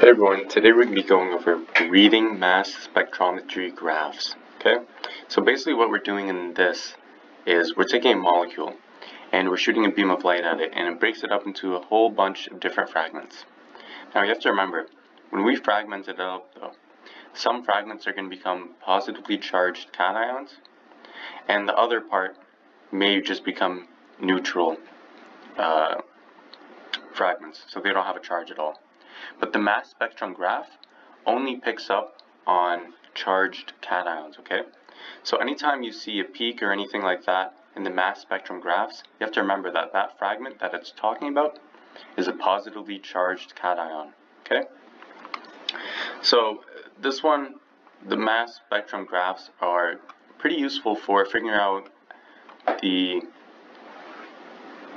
Hey everyone, today we're going to be going over reading mass spectrometry graphs. Okay, so basically what we're doing in this is we're taking a molecule and we're shooting a beam of light at it and it breaks it up into a whole bunch of different fragments. Now you have to remember, when we fragment it up though, some fragments are going to become positively charged cations and the other part may just become neutral uh, fragments, so they don't have a charge at all. But the mass spectrum graph only picks up on charged cations, okay? So anytime you see a peak or anything like that in the mass spectrum graphs, you have to remember that that fragment that it's talking about is a positively charged cation, okay? So this one, the mass spectrum graphs are pretty useful for figuring out the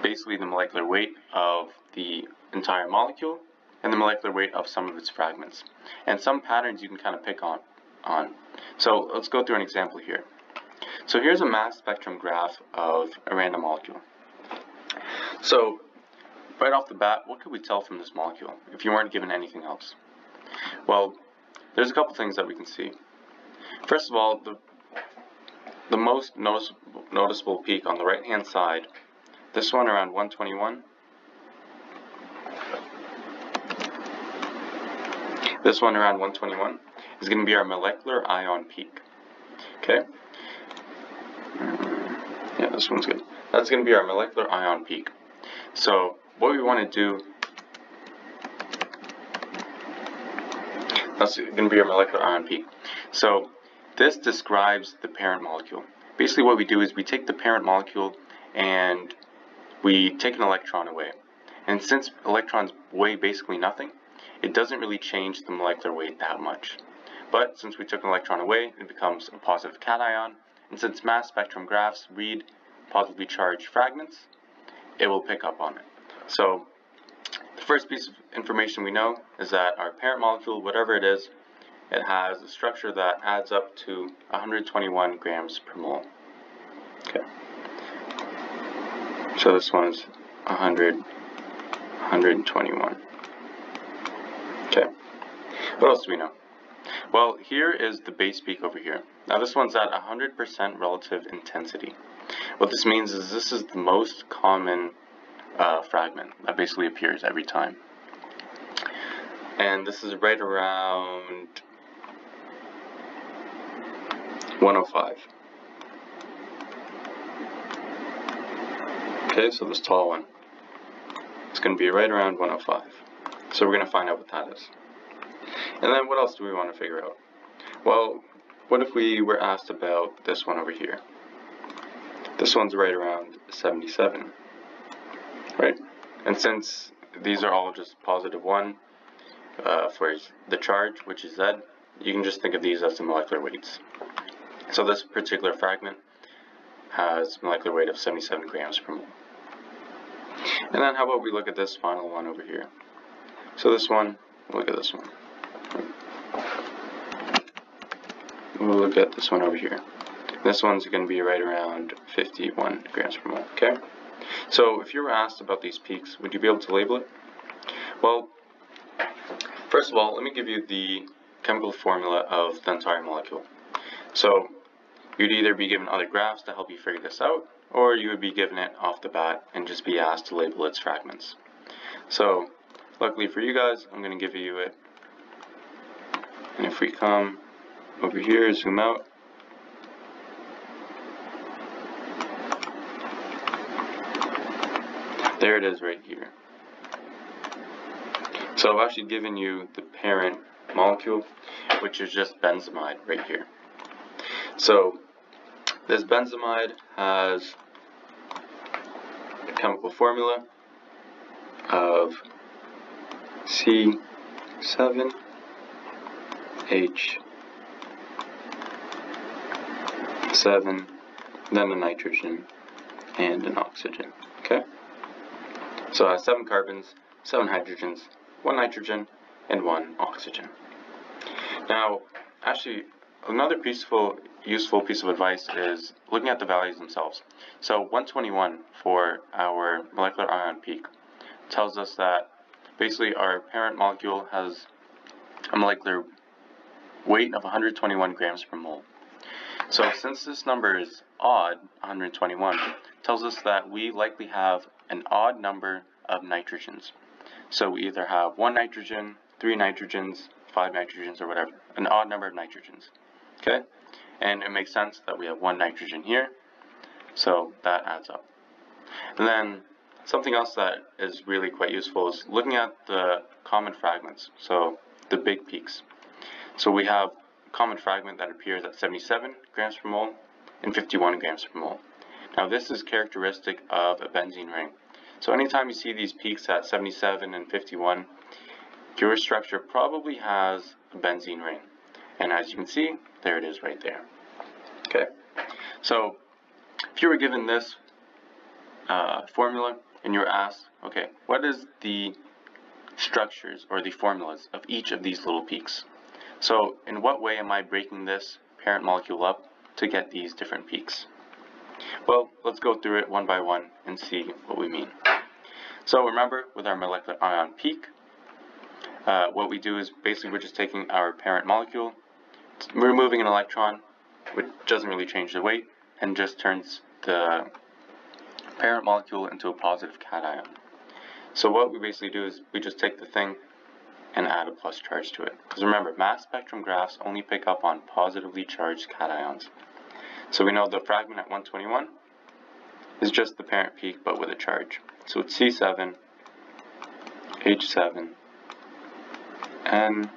basically the molecular weight of the entire molecule and the molecular weight of some of its fragments. And some patterns you can kind of pick on. on. So let's go through an example here. So here's a mass spectrum graph of a random molecule. So right off the bat, what could we tell from this molecule if you weren't given anything else? Well, there's a couple things that we can see. First of all, the, the most notice, noticeable peak on the right hand side, this one around 121, This one around 121 is going to be our molecular ion peak. Okay? Mm, yeah, this one's good. That's going to be our molecular ion peak. So what we want to do, that's going to be our molecular ion peak. So this describes the parent molecule. Basically what we do is we take the parent molecule and we take an electron away. And since electrons weigh basically nothing, it doesn't really change the molecular weight that much. But since we took an electron away, it becomes a positive cation, and since mass spectrum graphs read positively charged fragments, it will pick up on it. So the first piece of information we know is that our parent molecule, whatever it is, it has a structure that adds up to 121 grams per mole. Okay. So this one's 100, 121. What else do we know? Well, here is the base peak over here. Now this one's at 100% relative intensity. What this means is this is the most common uh, fragment that basically appears every time. And this is right around 105. Okay, so this tall one. It's going to be right around 105. So we're going to find out what that is. And then what else do we want to figure out? Well, what if we were asked about this one over here? This one's right around 77, right? And since these are all just positive 1 uh, for the charge, which is Z, you can just think of these as the molecular weights. So this particular fragment has molecular weight of 77 grams per mole. And then how about we look at this final one over here? So this one, look at this one. We'll look at this one over here. This one's going to be right around 51 grams per mole, okay? So if you were asked about these peaks, would you be able to label it? Well, first of all, let me give you the chemical formula of the entire molecule. So you'd either be given other graphs to help you figure this out, or you would be given it off the bat and just be asked to label its fragments. So Luckily for you guys, I'm going to give you it. And if we come over here, zoom out, there it is right here. So I've actually given you the parent molecule, which is just benzamide right here. So this benzamide has a chemical formula of C7H seven, then a nitrogen and an oxygen. Okay? So I have seven carbons, seven hydrogens, one nitrogen, and one oxygen. Now, actually, another peaceful, useful piece of advice is looking at the values themselves. So 121 for our molecular ion peak tells us that basically our parent molecule has a molecular weight of 121 grams per mole. So since this number is odd, 121, tells us that we likely have an odd number of nitrogens. So we either have one nitrogen, three nitrogens, five nitrogens, or whatever, an odd number of nitrogens. Okay? And it makes sense that we have one nitrogen here, so that adds up. And then something else that is really quite useful is looking at the common fragments, so the big peaks. So we have a common fragment that appears at 77 grams per mole and 51 grams per mole. Now this is characteristic of a benzene ring. So anytime you see these peaks at 77 and 51, your structure probably has a benzene ring. And as you can see, there it is right there. Okay, so if you were given this uh, formula and you're asked, okay, what is the structures or the formulas of each of these little peaks? So in what way am I breaking this parent molecule up to get these different peaks? Well, let's go through it one by one and see what we mean. So remember, with our molecular ion peak, uh, what we do is basically we're just taking our parent molecule, removing an electron, which doesn't really change the weight, and just turns the parent molecule into a positive cation. So what we basically do is we just take the thing, and add a plus charge to it. Because remember, mass spectrum graphs only pick up on positively charged cations. So we know the fragment at 121 is just the parent peak but with a charge. So it's C7, H7, N,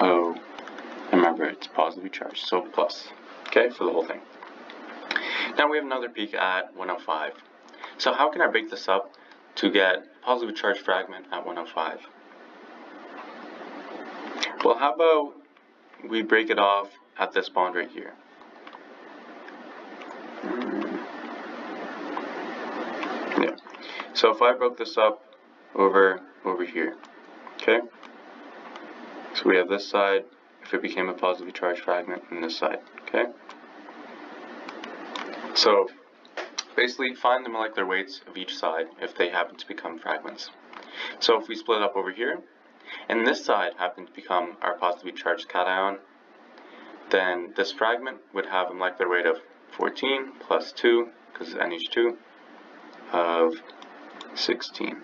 O, remember it's positively charged, so plus, okay, for the whole thing. Now we have another peak at 105. So how can I break this up to get positive charge fragment at 105. Well, how about we break it off at this bond right here. Yeah. So if I broke this up over over here, okay? So we have this side, if it became a positively charged fragment, and this side, okay? So Basically, find the molecular weights of each side if they happen to become fragments. So if we split up over here, and this side happened to become our positively charged cation, then this fragment would have a molecular weight of 14 plus 2, because it's NH2, of 16.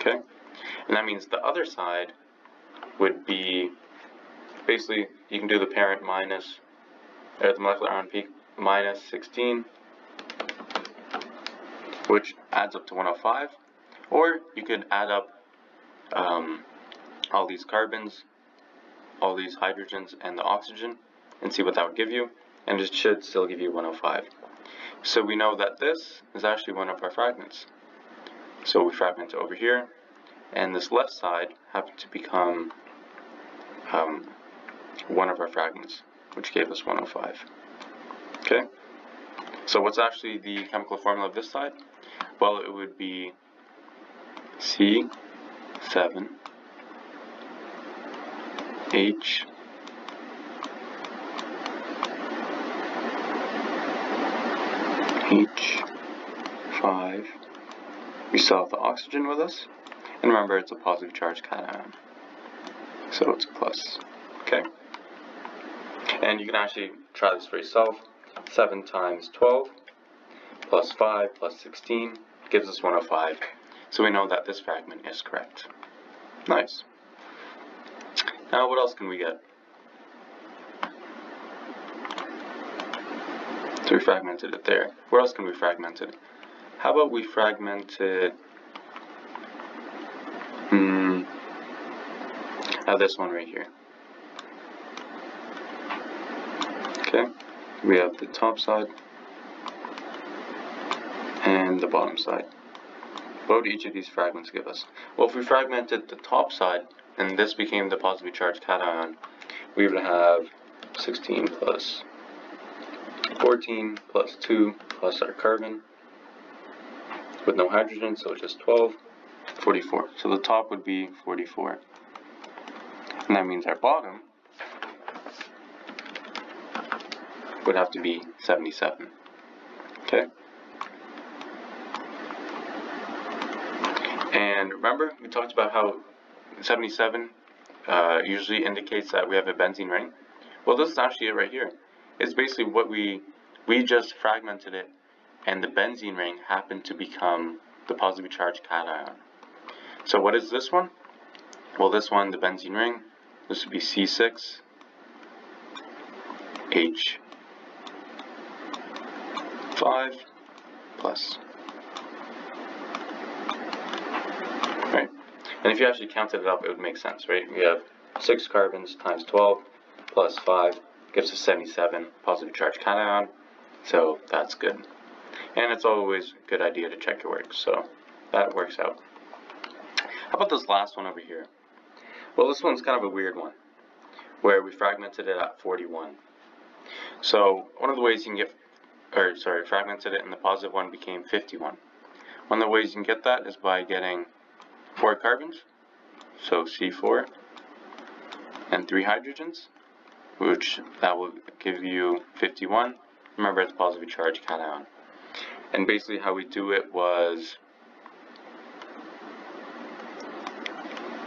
Okay? And that means the other side would be, basically, you can do the parent minus, or the molecular ion peak minus 16 which adds up to 105. Or you could add up um, all these carbons, all these hydrogens, and the oxygen, and see what that would give you, and it should still give you 105. So we know that this is actually one of our fragments. So we fragment over here, and this left side happened to become um, one of our fragments, which gave us 105. Okay? So what's actually the chemical formula of this side? Well, it would be C7 H H5 we still have the oxygen with us. And remember it's a positive charge cation. So it's a plus. Okay. And you can actually try this for yourself. 7 times 12 plus 5 plus 16 gives us 105. So we know that this fragment is correct. Nice. Now what else can we get? So we fragmented it there. Where else can we fragment it? How about we fragment it hmm, at this one right here. Okay, we have the top side and the bottom side. What would each of these fragments give us? Well, if we fragmented the top side, and this became the positively charged cation, we would have 16 plus 14 plus 2 plus our carbon with no hydrogen, so just 12, 44. So the top would be 44. And that means our bottom would have to be 77. Okay? And remember, we talked about how 77 uh, usually indicates that we have a benzene ring. Well, this is actually it right here. It's basically what we, we just fragmented it, and the benzene ring happened to become the positively charged cation. So what is this one? Well, this one, the benzene ring, this would be C6, H, 5, plus. Right? And if you actually counted it up, it would make sense, right? We have 6 carbons times 12 plus 5 gives us 77 positive charge cation, so that's good. And it's always a good idea to check your work, so that works out. How about this last one over here? Well, this one's kind of a weird one, where we fragmented it at 41. So one of the ways you can get or sorry, fragmented it and the positive one became 51. One of the ways you can get that is by getting four carbons, so C4, and three hydrogens, which that will give you 51. Remember, it's positively charged cation. And basically how we do it was,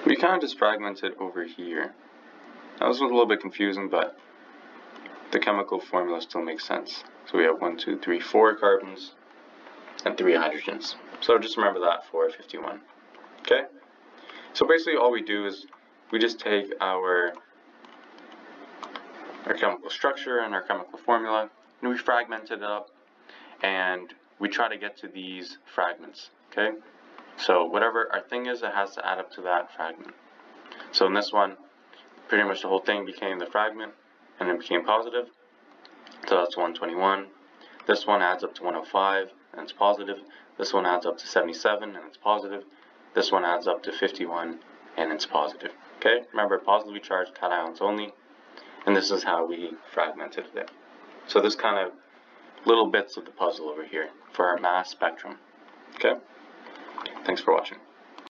we kind of just fragmented over here. That was a little bit confusing, but the chemical formula still makes sense. So we have one, two, three, four carbons and three hydrogens. So just remember that for 51. Okay? So basically all we do is we just take our our chemical structure and our chemical formula and we fragment it up and we try to get to these fragments. Okay? So whatever our thing is, it has to add up to that fragment. So in this one, pretty much the whole thing became the fragment and it became positive. So that's 121. This one adds up to 105 and it's positive. This one adds up to 77 and it's positive. This one adds up to 51 and it's positive. Okay, remember positively charged cations only. And this is how we fragmented it. So this kind of little bits of the puzzle over here for our mass spectrum. Okay, thanks for watching.